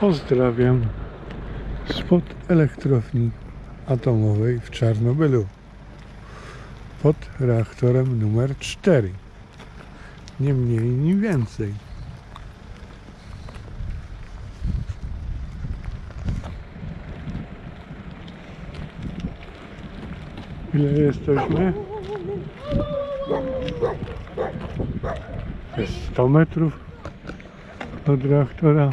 Pozdrawiam spod elektrowni atomowej w Czarnobylu pod reaktorem numer 4. Nie mniej, ni więcej. Ile jesteśmy? Jest 100 metrów od reaktora.